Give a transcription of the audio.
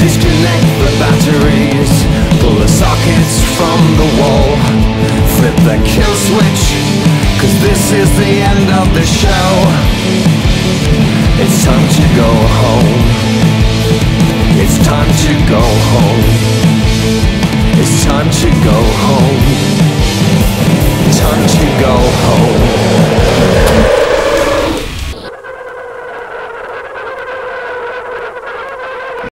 Disconnect the batteries. Pull the sockets from the wall. Flip the kill switch Cause this is the end of the show. It's time to go home. It's time to go home. It's time to go home.